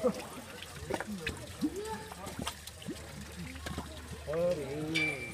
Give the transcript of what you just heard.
어리